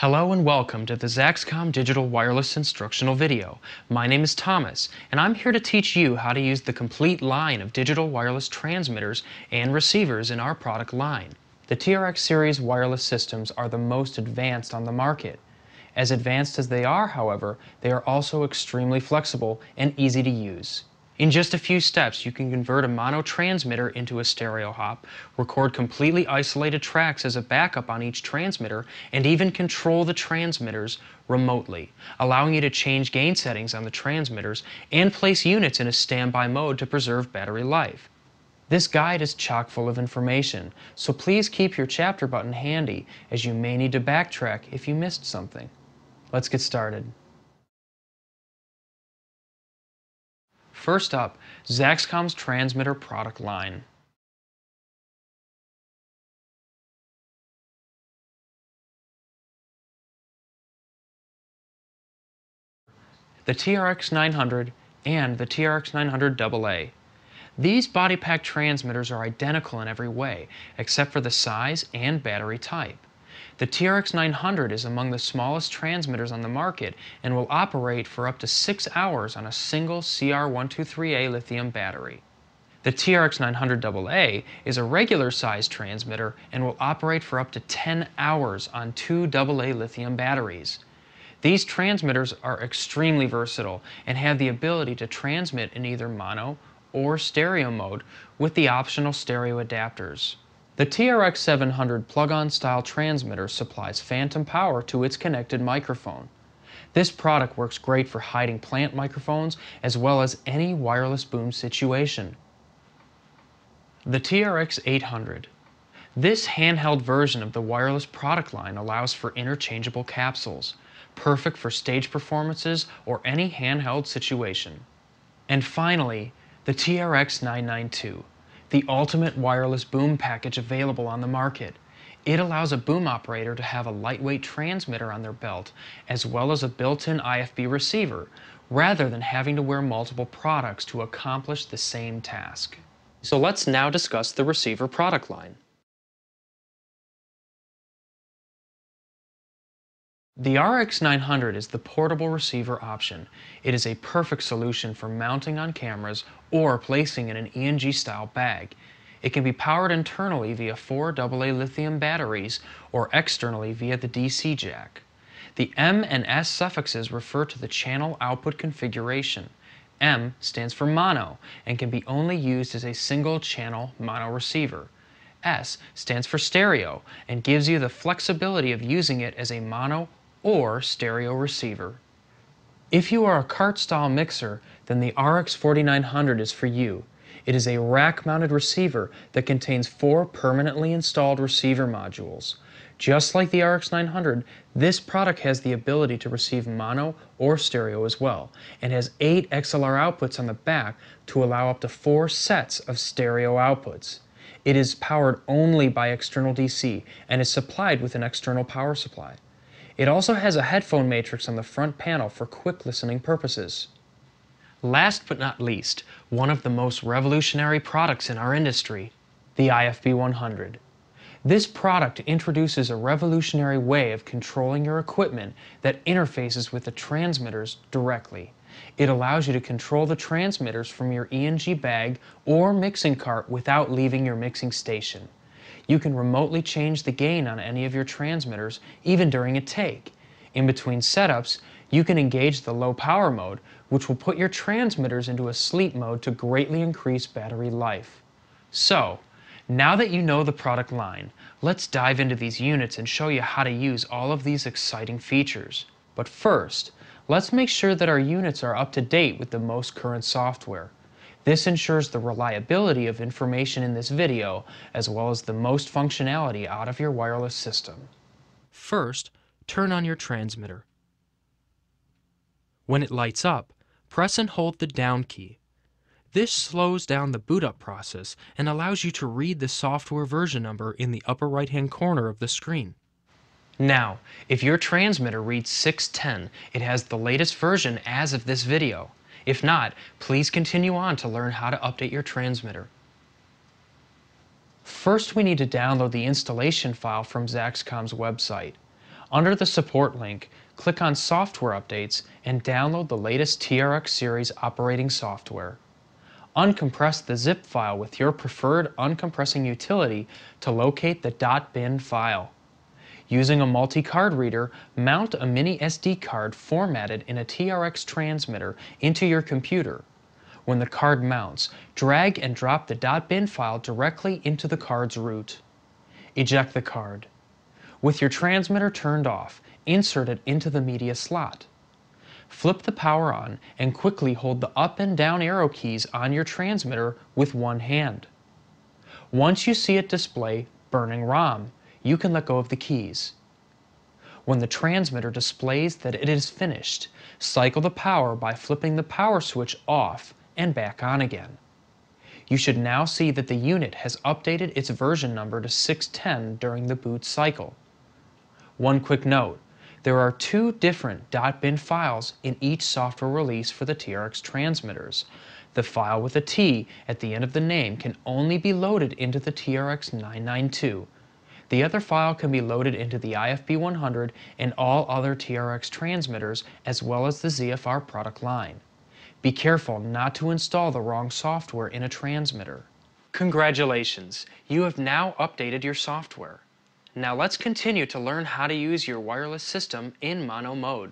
Hello and welcome to the Zaxcom Digital Wireless Instructional video. My name is Thomas, and I'm here to teach you how to use the complete line of digital wireless transmitters and receivers in our product line. The TRX series wireless systems are the most advanced on the market. As advanced as they are, however, they are also extremely flexible and easy to use. In just a few steps, you can convert a mono transmitter into a stereo hop, record completely isolated tracks as a backup on each transmitter, and even control the transmitters remotely, allowing you to change gain settings on the transmitters and place units in a standby mode to preserve battery life. This guide is chock full of information, so please keep your chapter button handy as you may need to backtrack if you missed something. Let's get started. First up, Zaxcom's transmitter product line. The TRX 900 and the TRX 900 AA. These body pack transmitters are identical in every way, except for the size and battery type. The TRX 900 is among the smallest transmitters on the market and will operate for up to 6 hours on a single CR123A lithium battery. The TRX 900 AA is a regular size transmitter and will operate for up to 10 hours on two AA lithium batteries. These transmitters are extremely versatile and have the ability to transmit in either mono or stereo mode with the optional stereo adapters. The TRX 700 plug-on style transmitter supplies phantom power to its connected microphone. This product works great for hiding plant microphones as well as any wireless boom situation. The TRX 800. This handheld version of the wireless product line allows for interchangeable capsules, perfect for stage performances or any handheld situation. And finally, the TRX 992 the ultimate wireless boom package available on the market. It allows a boom operator to have a lightweight transmitter on their belt, as well as a built-in IFB receiver, rather than having to wear multiple products to accomplish the same task. So let's now discuss the receiver product line. The RX900 is the portable receiver option. It is a perfect solution for mounting on cameras or placing in an ENG style bag. It can be powered internally via four AA lithium batteries or externally via the DC jack. The M and S suffixes refer to the channel output configuration. M stands for mono and can be only used as a single channel mono receiver. S stands for stereo and gives you the flexibility of using it as a mono or stereo receiver. If you are a cart style mixer, then the RX 4900 is for you. It is a rack mounted receiver that contains four permanently installed receiver modules. Just like the RX 900, this product has the ability to receive mono or stereo as well, and has eight XLR outputs on the back to allow up to four sets of stereo outputs. It is powered only by external DC and is supplied with an external power supply. It also has a headphone matrix on the front panel for quick listening purposes. Last but not least, one of the most revolutionary products in our industry, the IFB 100. This product introduces a revolutionary way of controlling your equipment that interfaces with the transmitters directly. It allows you to control the transmitters from your ENG bag or mixing cart without leaving your mixing station. You can remotely change the gain on any of your transmitters, even during a take. In between setups, you can engage the low power mode, which will put your transmitters into a sleep mode to greatly increase battery life. So, now that you know the product line, let's dive into these units and show you how to use all of these exciting features. But first, let's make sure that our units are up to date with the most current software. This ensures the reliability of information in this video, as well as the most functionality out of your wireless system. First, turn on your transmitter. When it lights up, press and hold the down key. This slows down the boot up process and allows you to read the software version number in the upper right hand corner of the screen. Now, if your transmitter reads 610, it has the latest version as of this video. If not, please continue on to learn how to update your transmitter. First, we need to download the installation file from Zaxcom's website. Under the support link, click on Software Updates and download the latest TRX series operating software. Uncompress the zip file with your preferred uncompressing utility to locate the .bin file. Using a multi-card reader, mount a mini SD card formatted in a TRX transmitter into your computer. When the card mounts, drag and drop the .bin file directly into the card's root. Eject the card. With your transmitter turned off, insert it into the media slot. Flip the power on and quickly hold the up and down arrow keys on your transmitter with one hand. Once you see it display burning ROM, you can let go of the keys. When the transmitter displays that it is finished, cycle the power by flipping the power switch off and back on again. You should now see that the unit has updated its version number to 610 during the boot cycle. One quick note, there are two different .bin files in each software release for the TRX transmitters. The file with a T at the end of the name can only be loaded into the TRX 992. The other file can be loaded into the IFB 100 and all other TRX transmitters as well as the ZFR product line. Be careful not to install the wrong software in a transmitter. Congratulations! You have now updated your software. Now let's continue to learn how to use your wireless system in mono mode.